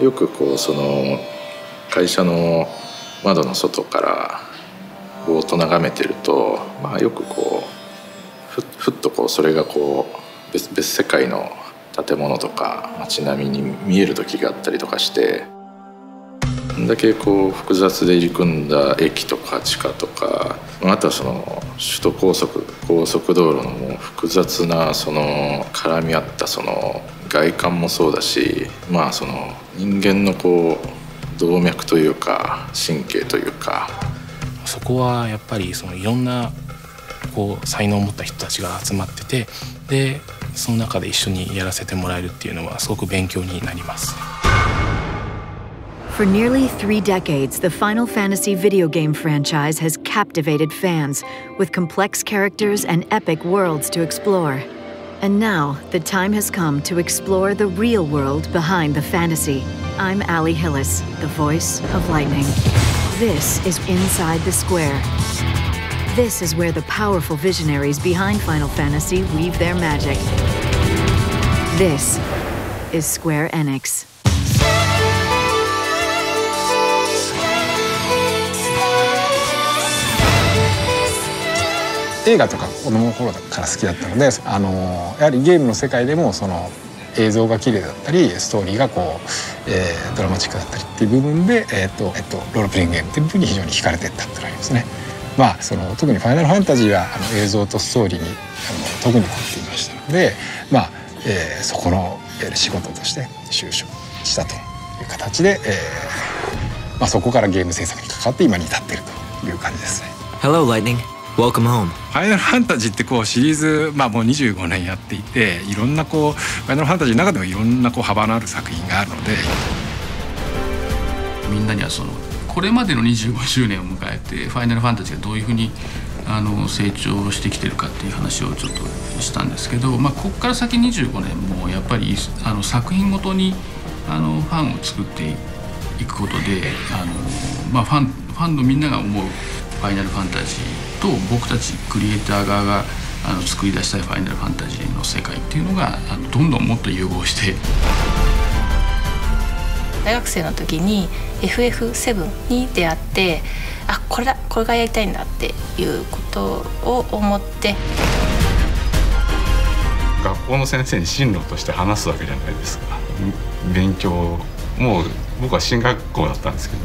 よくこうその会社の窓の外からぼーっと眺めてると、まあ、よくこうふふっとこうそれがこう別別世界の建物とか街並みに見える時があったりとかしてこんだけこう複雑で入り組んだ駅とか地下とかあとはその首都高速高速道路のもう複雑なその絡み合ったその外観もそうだしまあその人間のこう動脈というか神経というかそこはやっぱりそのいろんなこう才能を持った人たちが集まっててでその中で一緒にやらせてもらえるっていうのはすごく勉強になります。For nearly three decades, the Final Fantasy video game franchise has captivated fans with complex characters and epic worlds to explore. And now, the time has come to explore the real world behind the fantasy. I'm Ali Hillis, the voice of Lightning. This is Inside the Square. This is where the powerful visionaries behind Final Fantasy weave their magic. This is Square Enix. 映画とか子供の頃から好きだったのであのやはりゲームの世界でもその映像が綺麗だったりストーリーがこう、えー、ドラマチックだったりっていう部分で、えーとえーと、ロールプレイングゲームっていう部分に非常に惹かれてったっていうのがありますね。まあ、その特に「ファイナルファンタジーは」あの映像とストーリーにあの特に凝っていましたので、まあえー、そこの、えー、仕事として就職したという形で、えーまあ、そこからゲーム制作に関わって今に至っているという感じですね。Hello, Lightning. Welcome home. ファイナルファンタジーってこうシリーズまあもう25年やっていていろんなこうファイナルファンタジーの中でもいろんなこう幅のある作品があるのでみんなにはそのこれまでの25周年を迎えてファイナルファンタジーがどういうふうにあの成長してきてるかっていう話をちょっとしたんですけど、まあ、ここから先25年もやっぱりあの作品ごとにあのファンを作っていくことであの、まあ、ファンファンのみんなが思うファイナルファンタジーと僕たちクリエイター側があの作り出したいファイナルファンタジーの世界っていうのがあのどんどんもっと融合して。大学生の時に FF7 に出会ってあこれだこれがやりたいんだっていうことを思って。学校の先生に進路として話すわけじゃないですか。勉強もう僕は進学校だったんですけど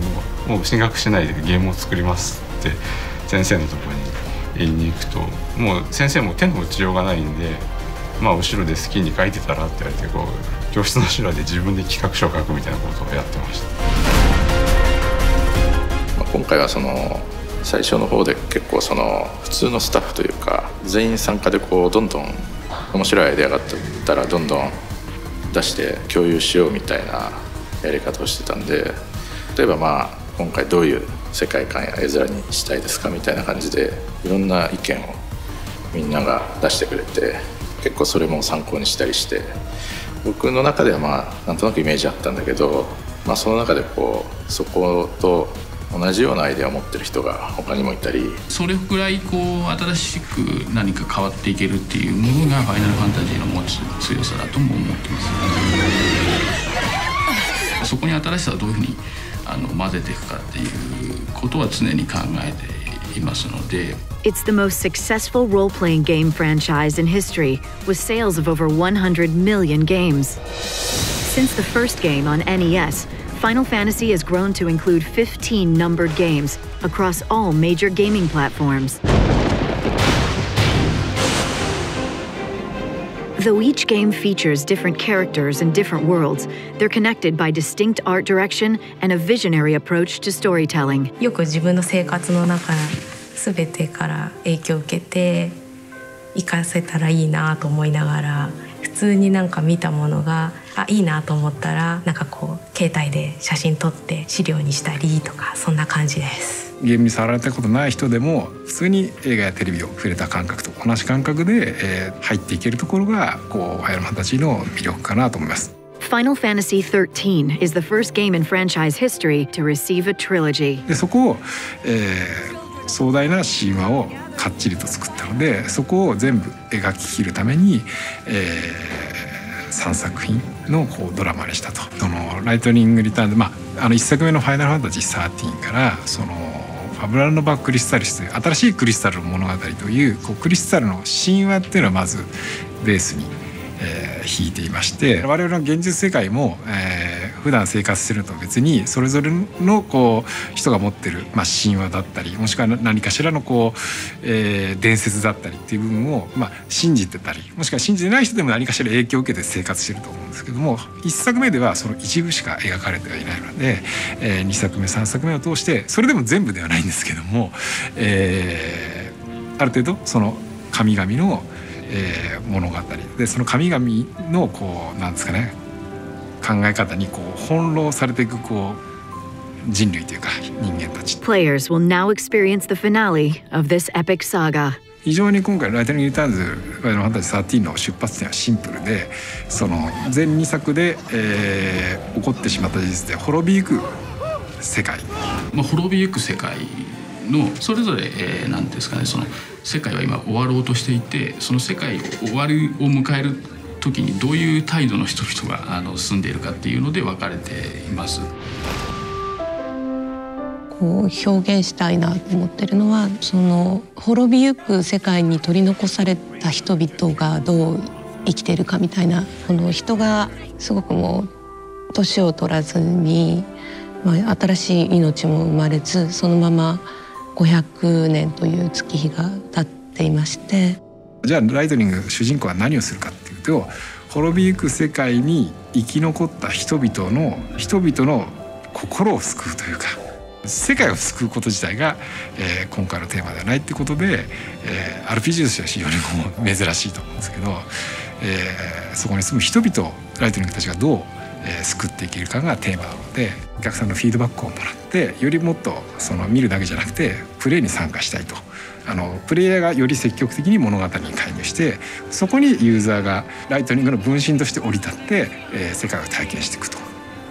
ももう進学しないでゲームを作りますって先生のところに言いに行くともう先生も手の打ちようがないんでまあ後ろで好きに書いてたらって言われてこう教室の後ろで自分で企画書を書くみたいなことをやってました、まあ、今回はその最初の方で結構その普通のスタッフというか全員参加でこうどんどん面白いアイデアがあったらどんどん出して共有しようみたいなやり方をしてたんで例えばまあ今回どういう世界観や絵面にしたいですかみたいな感じでいろんな意見をみんなが出してくれて結構それも参考にしたりして僕の中ではまあなんとなくイメージあったんだけど、まあ、その中でこうそこと同じようなアイデアを持ってる人が他にもいたりそれぐらいこう新しく何か変わっていけるっていうものがファイナルファンタジーの持つ強さだとも思ってます、そこに新しさはどういうふうにあの混ぜていくかっていうことは常に考えていますので It's the most successful role playing game franchise in history, with sales of over 100 million games. Since the first game on NES, Final Fantasy has grown to include 15 numbered games across all major gaming platforms. Though each game features different characters and different worlds, they're connected by distinct art direction and a visionary approach to storytelling. よく自分の生活の中全てから影響を受けて活かせたらいいなと思いながら普通になんか見たものが あいいなと思ったらなんかこう携帯で写真撮って資料にしたりとかそんな感じです。ゲームに触られたことない人でも普通に映画やテレビを触れた感覚と同じ感覚で、えー、入っていけるところがこうファイナルファンタジーの魅力かなと思います。Final Fantasy 13 is the first game in franchise history to receive a trilogy. でそこを、えー、壮大な神話をかっちりと作ったのでそこを全部描ききるために、えー、3作品のこうドラマにしたと。そのライトニング・リターンで、まあ、あの1作目の「ファイナルファンタジー13」からそのファブラノ・バク・リスタルスという新しいクリスタルの物語というこうクリスタルの神話っていうのはまずベースにえー、引いていまして。我々の現実世界も、えー、普段生活してると別にそれぞれのこう人が持ってる、まあ、神話だったりもしくは何かしらのこう、えー、伝説だったりっていう部分を、まあ、信じてたりもしくは信じてない人でも何かしら影響を受けて生活してると思うんですけども1作目ではその一部しか描かれてはいないので、えー、2作目3作目を通してそれでも全部ではないんですけども、えー、ある程度その神々のえー、物語でその神々のこうなんですかね考え方にこう翻弄されていくこう人類というか人間たち。Players will now experience the finale of this epic saga. 非常に今回「ライトニング・リターンズ・ファイナルファンタジー13」の出発点はシンプルでその前2作で、えー、起こってしまった事実で滅びゆく世界。まあ、滅びゆく世界のそれぞれ、えー、なんですかねその世界は今終わろうとしていてその世界を終わりを迎える時にどういう態度の人々があの住んでいるかっていうので分かれています。こう表現したいなと思ってるのはその滅びゆく世界に取り残された人々がどう生きてるかみたいなこの人がすごくもう年を取らずに、まあ、新しい命も生まれずそのまま500年という月日が経っていまして。じゃあライトニング主人公は何をするかっていうと滅びゆく世界に生き残った人々の人々の心を救うというか世界を救うこと自体が、えー、今回のテーマではないってことで、えー、RPG としては非常にも珍しいと思うんですけど、えー、そこに住む人々ライトニングたちがどうえー、救っていけるかがテーマなのでお客さんのフィードバックをもらってよりもっとその見るだけじゃなくてプレーに参加したいと。あのプレイヤーがより積極的に物語に介入してそこにユーザーがライトニングの分身として降り立って、えー、世界を体験していくと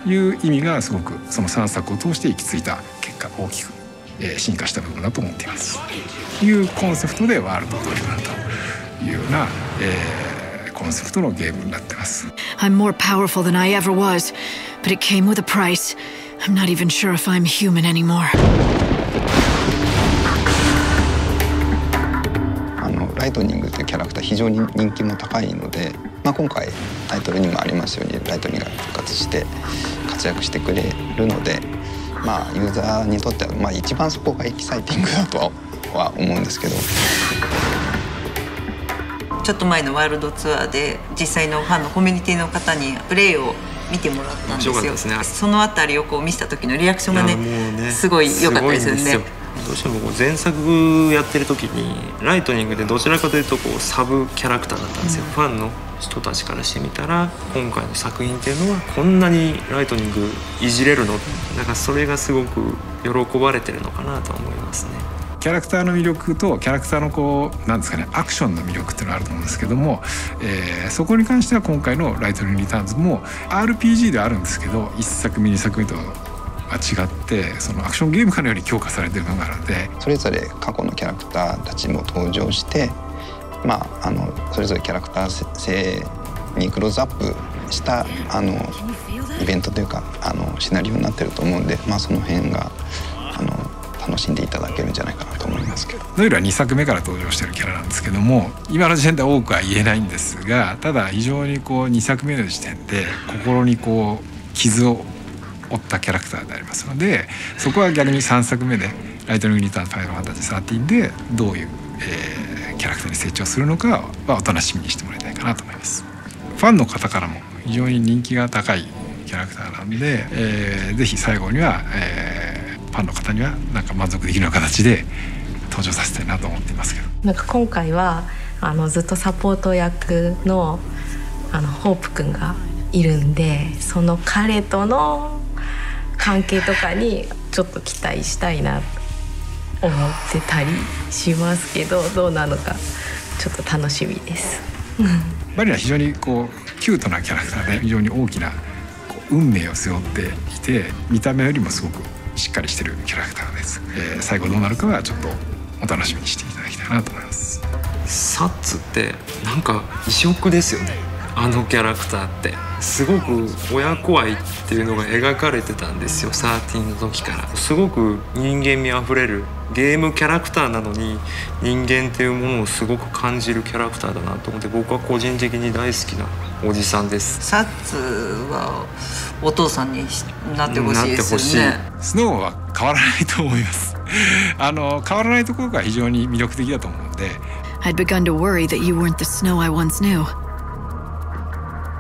いう意味がすごくその3作を通して行き着いた結果大きく、えー、進化した部分だと思っています。というコンセプトで World Driven というような、えーコンセプトのゲームになってます。I'm more powerful than I ever was but it came with a price. I'm not even sure if I'm human anymore. あのライトニングというキャラクター非常に人気も高いので、まあ、今回タイトルにもありますようにライトニングが復活して活躍してくれるのでまあユーザーにとってはまあ一番そこがエキサイティングだとは思うんですけど。ちょっと前のワールドツアーで実際のファンのコミュニティの方にプレーを見てもらったんですよ、ね、そのあたりをこう見せた時のリアクションがね、ね、すごい良かったですよね。どうしても前作やってる時にライトニングでどちらかというとこうサブキャラクターだったんですよ、うん、ファンの人たちからしてみたら今回の作品っていうのはこんなにライトニングいじれるの？だからそれがすごく喜ばれてるのかなと思いますね。キャラクターの魅力とキャラクターのこうなんですかねアクションの魅力っていうのがあると思うんですけども、えー、そこに関しては今回の「ライトニング・リターンズ」も RPG ではあるんですけど1作目2作目とは違ってそのアクションゲームかのように強化されてる部分があるのでそれぞれ過去のキャラクターたちも登場してまああのそれぞれキャラクター性にクローズアップしたあのイベントというかあのシナリオになってると思うんで、まあ、その辺が楽しんでいただけるんじゃないかなと思いますけどノイルは2作目から登場してるキャラなんですけども今の時点では多くは言えないんですがただ非常にこう2作目の時点で心にこう傷を負ったキャラクターでありますのでそこは逆に3作目で「ライトニング・リターン・ファイナル・ファンタジー13」でどういう、えー、キャラクターに成長するのかはお楽しみにしてもらいたいかなと思います。ファンの方からも非常に人気が高いキャラクターなんで、えー、ぜひ最後には、えーファンの方にはなんか満足できるような形で登場させたいなと思っていますけどなんか今回はあのずっとサポート役のあのホープ君がいるんでその彼との関係とかにちょっと期待したいなと思ってたりしますけどどうなのかちょっと楽しみです。バリは非常にこうキュートなキャラクターで非常に大きな運命を背負っていて見た目よりもすごくしっかりしてるキャラクターです、えー、最後どうなるかはちょっとお楽しみにしていただきたいなと思います。サッツってなんか異色ですよね。あのキャラクターって。すごく親子愛っていうのが描かれてたんですよ。13の時から。すごく人間味あふれるゲームキャラクターなのに人間っていうものをすごく感じるキャラクターだなと思って僕は個人的に大好きなおじさんです。サッツはお父さんになってほしいですよね。スノーは変わらないと思います。あの変わらないところが非常に魅力的だと思うので。I'd begun to worry that you weren't the snow I once knew.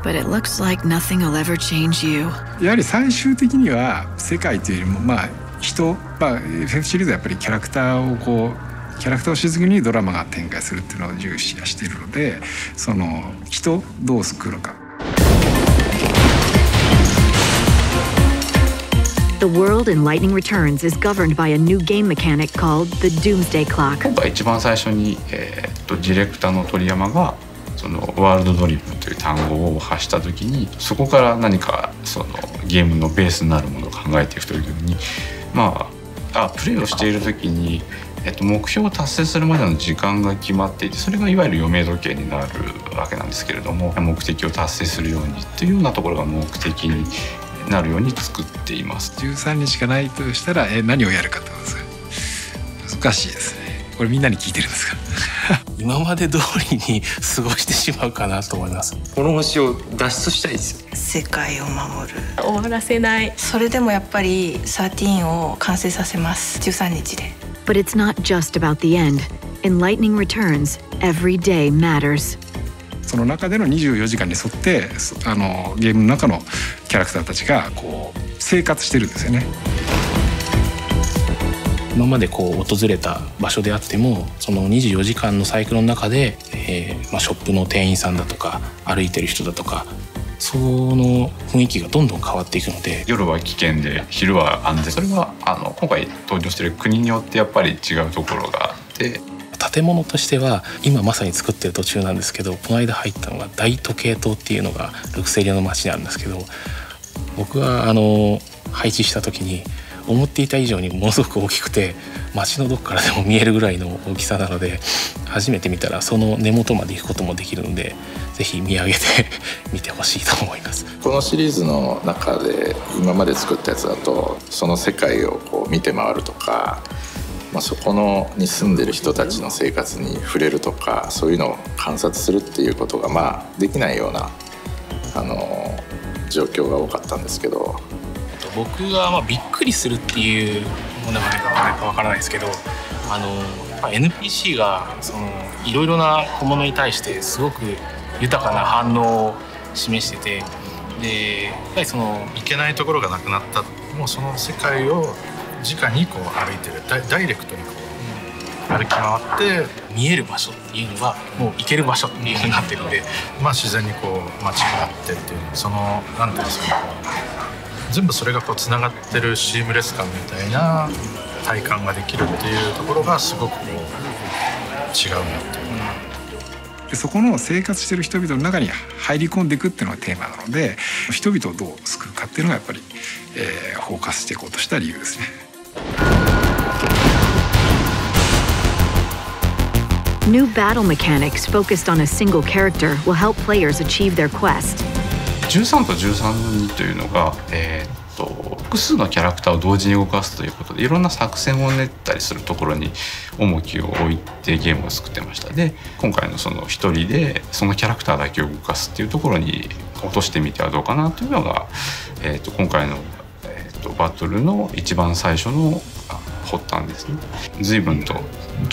But it looks like nothing will ever change you. やはり最終的には世界というよりもまあ人、まあ、FF シリーズはやっぱりキャラクターをこうキャラクターをしずにドラマが展開するっていうのを重視しているのでその人どう救うのか The world in Lightning Returns is governed by a new game mechanic called the Doomsday Clock. 今回一番最初に、えー、っとディレクターの鳥山がそのワールドドリップという単語を発した時にそこから何かそのゲームのベースになるものを考えていくという時にまああプレイをしている時に、えっと、目標を達成するまでの時間が決まっていてそれがいわゆる余命時計になるわけなんですけれども目的を達成するようにというようなところが目的になるように作っています。13日しかないとしたらえ何をやるかってことです難しいですね。これみんなに聞いてるんですか今まで通りに過ごしてしまうかなと思いますこの星を脱出したいですよ世界を守る終わらせないそれでもやっぱり13を完成させます13日で But it's not just about the end. In Lightning Returns, every day matters. その中での24時間に沿ってあのゲームの中のキャラクターたちがこう生活してるんですよね。今までこう訪れた場所であってもその24時間のサイクルの中で、えーまあ、ショップの店員さんだとか歩いてる人だとかその雰囲気がどんどん変わっていくので夜は危険で昼は安全。それはあの今回登場してる国によってやっぱり違うところがあって。建物としては今まさに作ってる途中なんですけどこの間入ったのが大時計塔っていうのがルクセリアの街にあるんですけど僕はあの配置した時に思っていた以上にものすごく大きくて街のどこからでも見えるぐらいの大きさなので初めて見たらその根元まで行くこともできるのでぜひ見上げて 見てほしいと思います。このシリーズの中で今まで作ったやつだとその世界をこう見て回るとか、まあ、そこのに住んでる人たちの生活に触れるとかそういうのを観察するっていうことがまあできないようなあの状況が多かったんですけど僕がまあびっくりするっていうものがないかわからないですけどあの NPC がそのいろいろな小物に対してすごく豊かな反応を示しててでやっぱりその行けないところがなくなったもうその世界を直にこう歩いてるダイレクトにこう歩き回って見える場所っていうのはもう行ける場所っていうふうになってるんでまあ自然にこう街があってっていうその何ていうんですかね全部それがこうつながってるシームレス感みたいな体感ができるっていうところがすごくこう違うなっていうでそこの生活してる人々の中に入り込んでいくっていうのがテーマなので人々をどう救うかっていうのがやっぱり、えー、フォーカスしていこうとした理由ですね。New battle mechanics focused on a single character will help players achieve their quest. 13と13の2というのが、えー、と複数のキャラクターを同時に動かすということでいろんな作戦を練ったりするところに重きを置いてゲームを作ってました。で今回のその一人でそのキャラクターだけを動かすっていうところに落としてみてはどうかなというのが、えー、と今回の、えー、とバトルの一番最初の掘ったんですね。随分と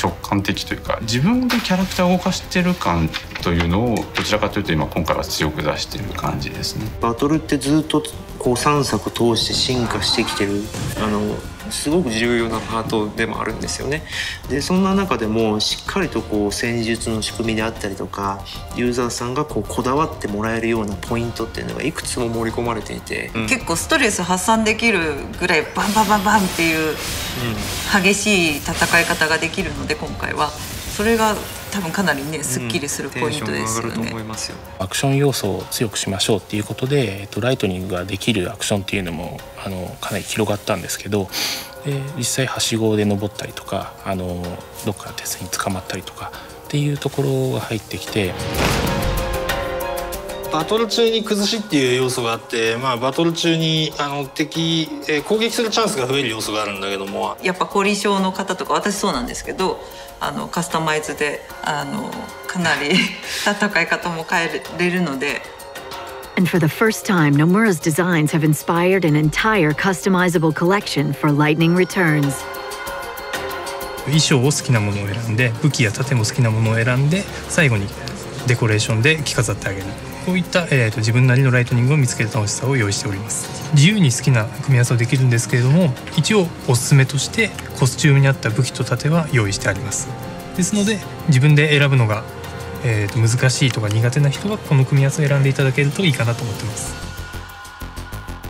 直感的というか自分でキャラクターを動かしてる感というのをどちらかというと今今回は強く出している感じですね。バトルってずっとこう3作通して進化してきてる。あのすごく重要なパートでもあるんですよね。でそんな中でもしっかりとこう戦術の仕組みであったりとかユーザーさんがこうこだわってもらえるようなポイントっていうのがいくつも盛り込まれていて、うん、結構ストレス発散できるぐらいバンバンバンバンっていう激しい戦い方ができるので今回はそれが多分かなりねすっきりするポイントですよね、うん、よアクション要素を強くしましょうっていうことで、えっと、ライトニングができるアクションっていうのもあのかなり広がったんですけどで実際はしごで登ったりとかあのどっか鉄に捕まったりとかっていうところが入ってきて。バトル中に崩しっていう要素があって、まあ、バトル中にあの敵、えー、攻撃するチャンスが増える要素があるんだけどもやっぱ凝り性の方とか私そうなんですけどあのカスタマイズであのかなり 戦い方も変えれるので。And for the first time, Nomura's designs have inspired an entire customizable collection for Lightning Returns. 衣装を好きなものを選んで武器や盾も好きなものを選んで最後にデコレーションで着飾ってあげるこういった、えーと、自分なりのライトニングを見つける楽しさを用意しております。自由に好きな組み合わせをできるんですけれども一応おすすめとしてコスチュームに合った武器と盾は用意してあります。ですので自分で選ぶのが、えーと難しいとか苦手な人はこの組み合わせを選んでいただけるといいかなと思ってます。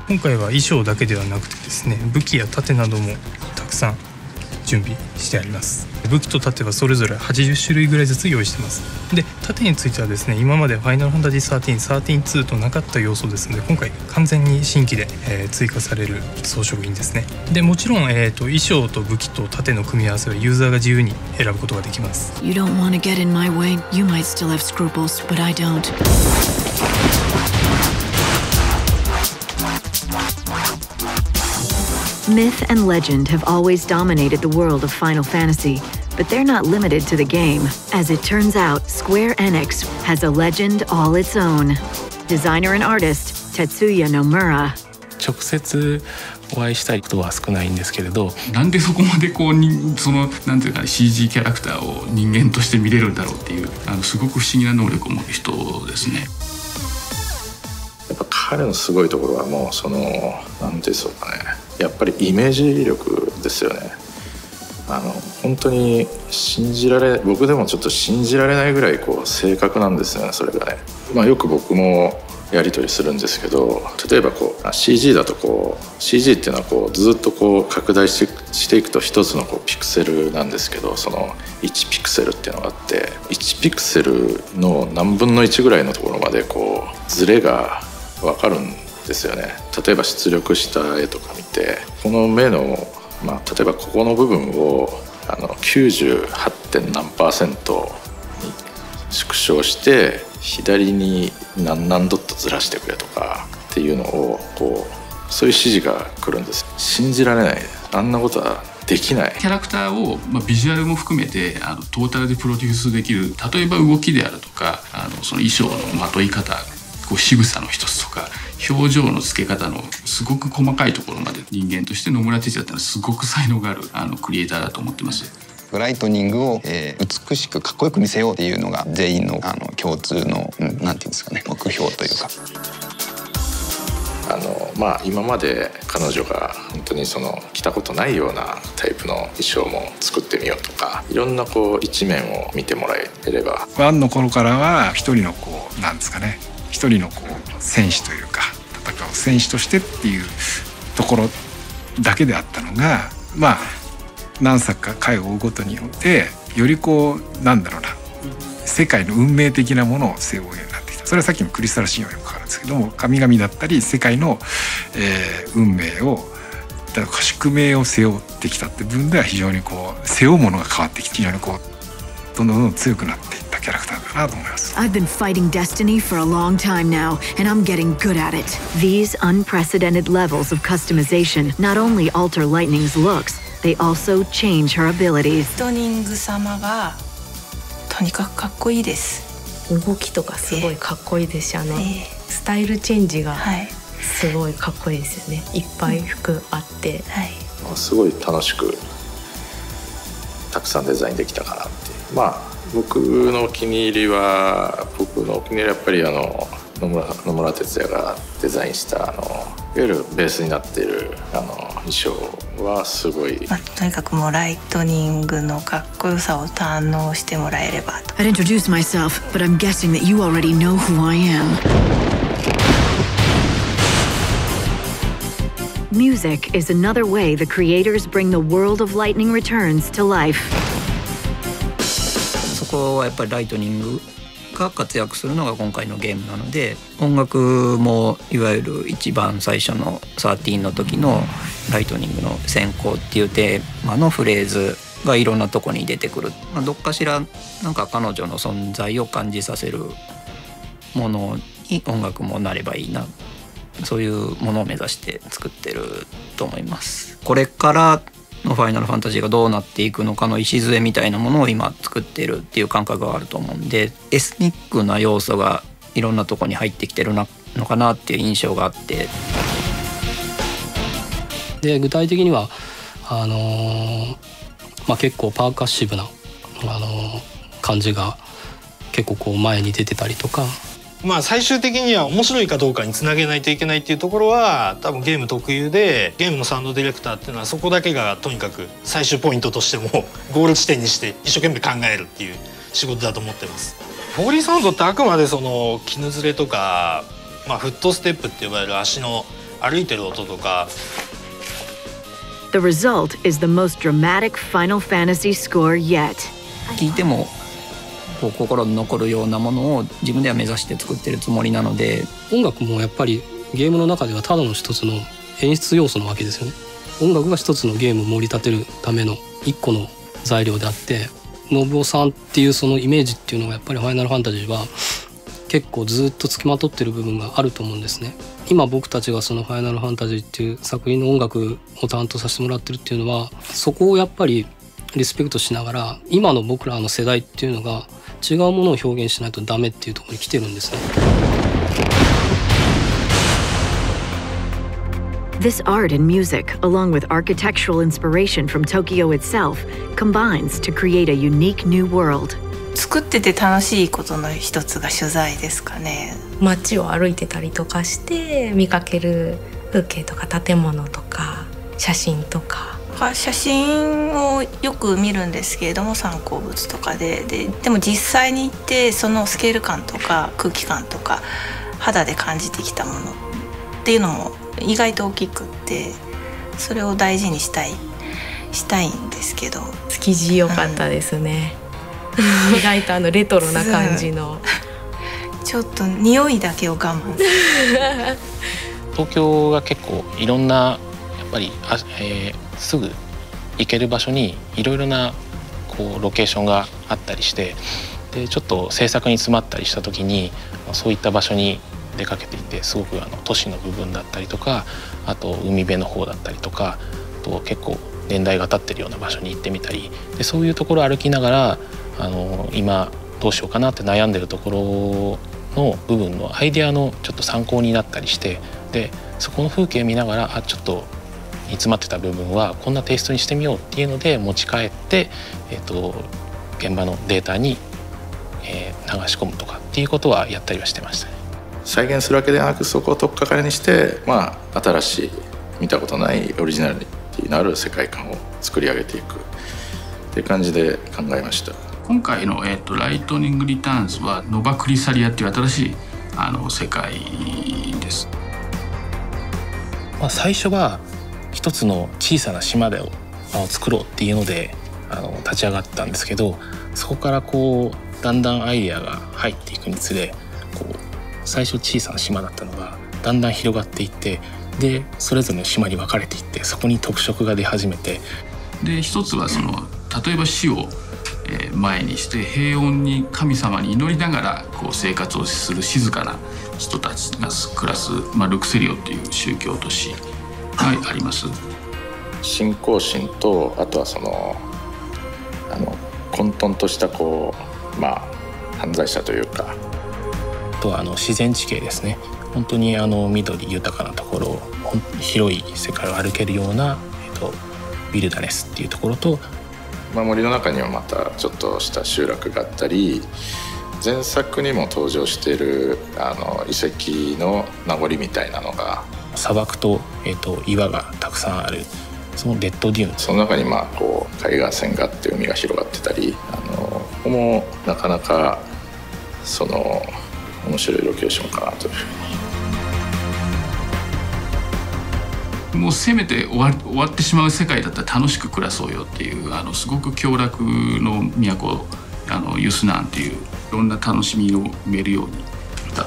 今回は衣装だけではなくてですね武器や盾などもたくさん準備してあります。武器と盾はそれぞれ80種類ぐらいずつ用意してます。で盾についてはですね今までファイナルファンタジー13、13-2となかった要素ですので今回完全に新規で、えー、追加される装飾品ですね。でもちろん、えーと、衣装と武器と盾の組み合わせはユーザーが自由に選ぶことができます。You don't want to get in my way. You might still have scruples but I don't. Myth and legend have always dominated the world of Final Fantasy, but they're not limited to the game. As it turns out, Square Enix has a legend all its own. Designer and artist Tetsuya Nomura. 直接お会いしたいことは少ないんですけれどなんでそこまでこうそのなんていうか、ね、CG キャラクターを人間として見れるんだろうっていうあのすごく不思議な能力を持る人ですね。やっぱ彼のすごいところはもうそのなんていうんでしょうかねやっぱりイメージ力ですよね。あの本当に信じられ僕でもちょっと信じられないぐらいこう正確なんですよねそれがね、まあ、よく僕もやり取りするんですけど例えばこう CG だとこう CG っていうのはこうずっとこう拡大していくと一つのこうピクセルなんですけどその1ピクセルっていうのがあって1ピクセルの何分の1ぐらいのところまでこうズレが分かるんですよね。例えば出力した絵とか見てこの目の、まあ、例えばここの部分をあの 98. 点何パーセントに縮小して左に何何ドットずらしてくれとかっていうのをこうそういう指示が来るんです。信じられない。あんなことはできない。キャラクターを、まあ、ビジュアルも含めてあのトータルでプロデュースできる例えば動きであるとかあのその衣装のまとい方こう仕草の一つとか表情の付け方のすごく細かいところまで人間として野村哲也ってのはすごく才能があるあのクリエイターだと思ってます。ライトニングを、えー、美しくかっこよく見せようっていうのが全員のあの共通の、うん、なんていうんですかね目標というか。あのまあ今まで彼女が本当にその着たことないようなタイプの衣装も作ってみようとかいろんなこう一面を見てもらえればワンの頃からは一人のこうなんですかね一人のこう選手というか選手としてっていうところだけであったのがまあ何作か回を追うことによってよりこうなんだろうな世界の運命的なものを背負うようになってきた。それはさっきのクリスタル神話にもかかるんですけども神々だったり世界の、えー、運命をだから宿命を背負ってきたって分では非常にこう背負うものが変わってきて非常にこうどんどんどんどん強くなっていっキャラクターだなと思います。I've been fighting destiny for a long time now, and I'm getting good at it. These unprecedented levels of customization not only alter Lightning's looks, they also change her abilities. トニング様がとにかくかっこいいです。動きとかすごいかっこいいですし、あの、スタイルチェンジがすごいかっこいいですよね。いっぱい服あって、はい、すごい楽しくたくさんデザインできたかなってまあ僕のお気に入りは僕のお気に入りはやっぱりあの野村野村哲也がデザインしたあのいわゆるベースになっているあの衣装はすごい、まあ、とにかくもうライトニングのかっこよさを堪能してもらえればと。I'd introduce myself, but I'm guessing that you already know who I am. Music is another way the creators bring the world of Lightning Returns to life. こはやっぱりライトニングが活躍するのが今回のゲームなので音楽もいわゆる一番最初の13の時のライトニングの先行っていうテーマのフレーズがいろんなとこに出てくる、まあ、どっかしらなんか彼女の存在を感じさせるものに音楽もなればいいな。そういうものを目指して作ってると思います。これからの「ファイナルファンタジー」がどうなっていくのかの礎みたいなものを今作ってるっていう感覚があると思うんでエスニックな要素がいろんなとこに入ってきてるのかなっていう印象があって。で具体的にはあのー、まあ、結構パーカッシブな、あのー、感じが結構こう前に出てたりとかまあ最終的には面白いかどうかにつなげないといけないっていうところは多分ゲーム特有でゲームのサウンドディレクターっていうのはそこだけがとにかく最終ポイントとしても ゴール地点にして一生懸命考えるっていう仕事だと思ってます。フォーリーサウンドってあくまでその絹ずれとか、まあ、フットステップって呼ばれる足の歩いてる音とか The result is the most dramatic Final Fantasy score yet. 聞いてもこう心に残るようなものを自分では目指して作ってるつもりなので音楽もやっぱりゲームの中ではただの一つの演出要素なわけですよね音楽が一つのゲームを盛り立てるための一個の材料であって信夫さんっていうそのイメージっていうのがやっぱり「ファイナルファンタジー」は結構ずっとつきまとってる部分があると思うんですね。今僕たちがその「ファイナルファンタジー」っていう作品の音楽を担当させてもらってるっていうのはそこをやっぱりリスペクトしながら今の僕らの世代っていうのが違うものを表現しないとダメっていうところに来てるんですね。This art and music, along with architectural inspiration from Tokyo itself, combines to create a unique new world. 作ってて楽しいことの一つが取材ですかね街を歩いてたりとかして見かける風景とか建物とか写真とか写真をよく見るんですけれども参考物とかで。ででも実際に行ってそのスケール感とか空気感とか肌で感じてきたもの。っていうのも意外と大きくってそれを大事にしたいしたいんですけど。築地良かったですね、うん、意外とあのレトロな感じの。ちょっと匂いだけを我慢 東京が結構いろんなやっぱりあ、えー、すぐ行ける場所にいろいろなこうロケーションがあったりしてでちょっと制作に詰まったりした時にそういった場所に出かけていてすごくあの都市の部分だったりとかあと海辺の方だったりとかあと結構年代が経ってるような場所に行ってみたりでそういうところを歩きながらあの今どうしようかなって悩んでるところの部分のアイデアのちょっと参考になったりしてでそこの風景見ながらあちょっと煮詰まってた部分はこんなテイストにしてみようっていうので持ち帰って、えーと、現場のデータに、えー、流し込むとかっていうことはやったりはしてましたね。再現するわけではなくそこを取っかかりにして、まあ、新しい見たことないオリジナリティのある世界観を作り上げていくっていう感じで考えました今回の、えーと「ライトニング・リターンズ」はノバ・クリサリアっていう新しいあの世界です。まあ、最初は一つの小さな島でを作ろうっていうのであの立ち上がったんですけどそこからこうだんだんアイデアが入っていくにつれこう最初小さな島だったのがだんだん広がっていってでそれぞれの島に分かれていってそこに特色が出始めてで一つはその例えば死を前にして平穏に神様に祈りながらこう生活をする静かな人たちが暮らす、まあ、ルクセリオっていう宗教都市があります。信仰心とあとはそのあの混沌としたこうまあ犯罪者というかとはあの自然地形ですね本当にあの緑豊かなところ広い世界を歩けるような、えっと、ビルダネスっていうところと、まあ、森の中にはまたちょっとした集落があったり前作にも登場しているあの遺跡の名残みたいなのが砂漠と,、えーと、岩がたくさんあるそのレッドデューン。その中にまあこう海岸線があって海が広がってたりあのここもなかなかその面白いロケーションかなというふうに。もうせめて終わ終わってしまう世界だったら楽しく暮らそうよっていうあのすごく凶楽の都あのユスナンっていういろんな楽しみを埋めるように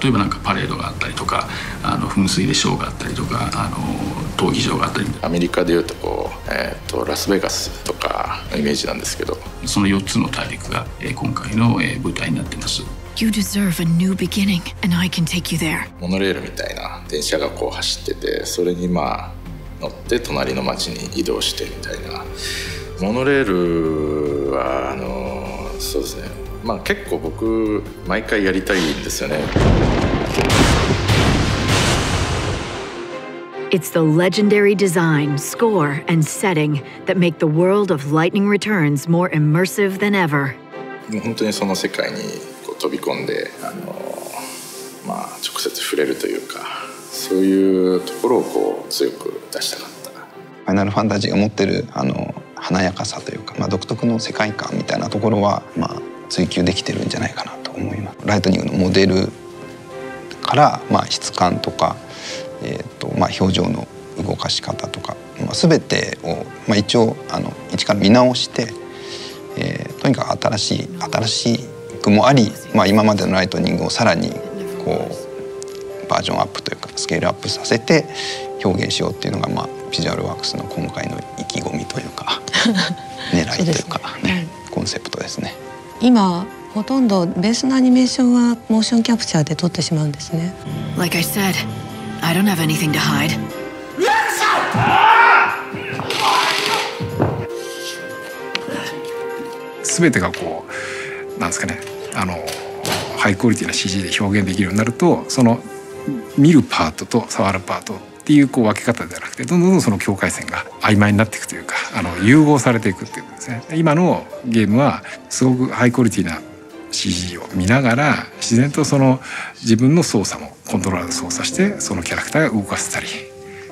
例えばなんかパレードがあったりとかあの噴水でショーがあったりとかあの闘技場があったり。アメリカでいうとこう、えーと、ラスベガスとかのイメージなんですけど。その4つの大陸が、えー、今回の、えー、舞台になってます。You deserve a new beginning, and I can take you there. モノレールみたいな電車がこう走っててそれにまあ乗って隣の町に移動してみたいな。モノレールはあのそうですねまあ結構僕毎回やりたいんですよね It's the legendary design, score, and setting that make the world of Lightning Returns more immersive than ever. もう本当にその世界にこう飛び込んであの、まあ、直接触れるというかそういうところをこう強く出したかった。ファイナルファンタジーが持ってるあの華やかさというか、まあ、独特の世界観みたいなところは、まあ、追求できてるんじゃないかなと思います。ライトニングのモデルから、まあ、質感とか、えーとまあ、表情の動かし方とか、まあ、全てを、まあ、一応あの一から見直して、えーとにかく新しい新しくもあり、まあ、今までのライトニングをさらにこうバージョンアップというかスケールアップさせて表現しようっていうのが、まあ、ビジュアルワークスの今回の意気込みというか 狙いというかねコンセプトですね。今ほとんどベースのアニメーションはモーションキャプチャーで撮ってしまうんですね Like I said, I don't have anything to hide. 全てがこうなんですかねあのハイクオリティな CG で表現できるようになるとその見るパートと触るパートっていうこう分け方ではなくてどんどんどんどんその境界線が曖昧になっていくというかあの融合されていくっていうことですね。今のゲームはすごくハイクオリティな CG を見ながら自然とその自分の操作もコントローラーで操作してそのキャラクターが動かせたり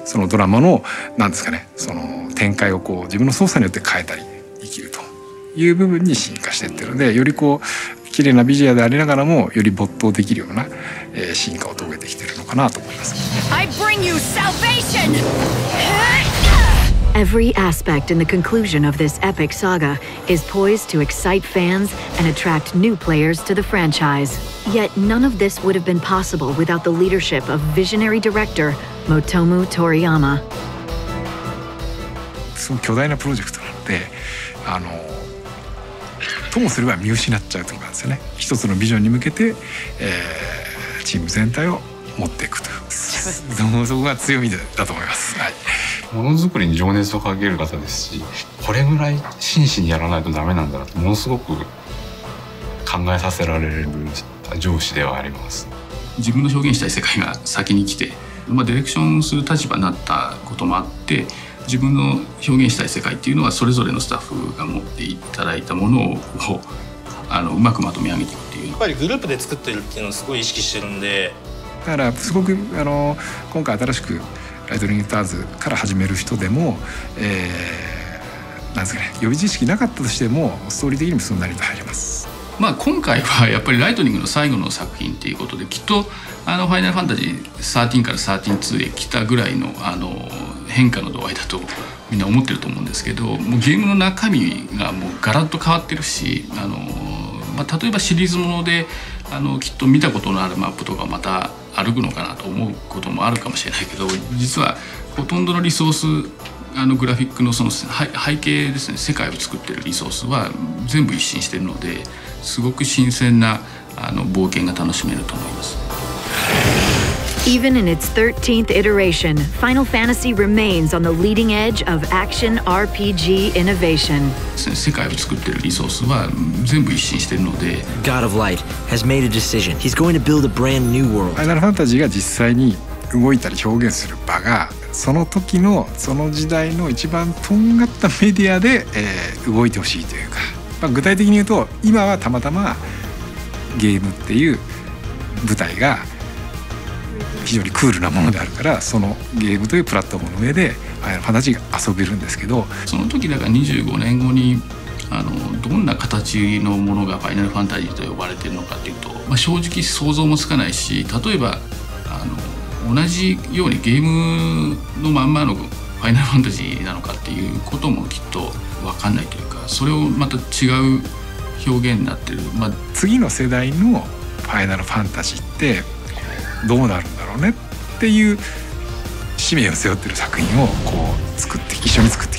そのドラマの何ですかねその展開をこう自分の操作によって変えたりできるという部分に進化していってるのでよりこう綺麗なビジュアルでありながらもより没頭できるような、えー進化を遂げてきてるのかなと思います。I bring you salvation! Every aspect in the conclusion of this epic saga is poised to excite fans and attract new players to the franchise. Yet none of this would have been possible without the leadership of visionary director Motomu Toriyama. すごく巨大なプロジェクトなのであのともすれば見失っちゃう時なんですよね。一つのビジョンに向けて、えーチーム全体を持っていくという。そこが強みだと思います、はい、ものづくりに情熱をかける方ですしこれぐらい真摯にやらないとダメなんだなってものすごく考えさせられる上司ではあります。自分の表現したい世界が先に来て、まあ、ディレクションする立場になったこともあって自分の表現したい世界っていうのはそれぞれのスタッフが持っていただいたものをあのうまくまとめ上げていくっていうやっぱりグループで作ってるっていうのをすごい意識してるんでだからすごくあの今回新しくライトニングターズから始める人でも、えーなんですかね予備知識なかったとしてもストーリー的にもすんなりと入ります。まあ、今回は やっぱりライトニングの最後の作品っていうことできっとあの「ファイナルファンタジー13」から13-2へ来たぐらいのあの変化の度合いだとみんな思ってると思うんですけどもうゲームの中身がもうガラッと変わってるしあの、まあ、例えばシリーズものであのきっと見たことのあるマップとかまた歩くのかなと思うこともあるかもしれないけど実はほとんどのリソースあのグラフィックのその背景ですね世界を作ってるリソースは全部一新してるのですごく新鮮なあの冒険が楽しめると思います。Even in its 13th iteration, Final Fantasy remains on the leading edge of action RPG innovation. ですね世界を作ってるリソースは全部一新してるので God of Light has made a decision. He's going to build a brand new フ world. ァイナルファンタジーが実際に動いたり表現する場がその時のその時代の一番とんがったメディアで、えー動いてほしいというか、まあ、具体的に言うと今はたまたまゲームっていう舞台が非常にクールなものであるからそのゲームというプラットフォームの上でファイナルファンタジーが遊べるんですけどその時だから25年後にあのどんな形のものがファイナルファンタジーと呼ばれてるのかっていうと、まあ、正直想像もつかないし例えばあの同じようにゲームのまんまのファイナルファンタジーなのかっていうこともきっと分かんないというかそれをまた違う表現になってる、まあ、次の世代のファイナルファンタジーってどうなるんだろうねっていう使命を背負ってる作品をこう作って一緒に作って